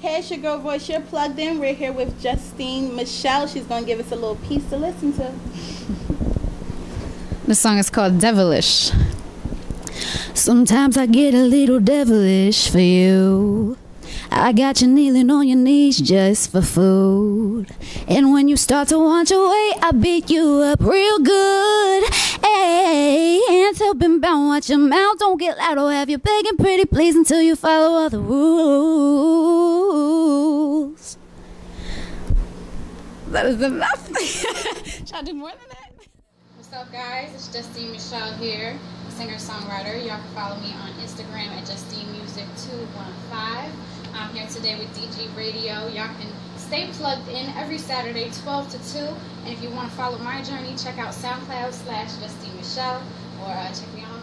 Hey, it's your girl Voice. You're plugged in. We're here with Justine Michele. She's going to give us a little piece to listen to. The song is called Devilish. Sometimes I get a little devilish for you. I got you kneeling on your knees just for food. And when you start to want your way, I beat you up real good. Hey, hands up and bound, watch your mouth, don't get loud or have you begging pretty please until you follow all the rules. That is enough. Should I do more than that? What's up, guys? It's Justine Michele here, singer songwriter. Y'all can follow me on Instagram at Justine Music 215. I'm here today with DG Radio. Y'all can stay plugged in every Saturday, 12 to 2. And if you want to follow my journey, check out SoundCloud slash Justine Michele or uh, check me out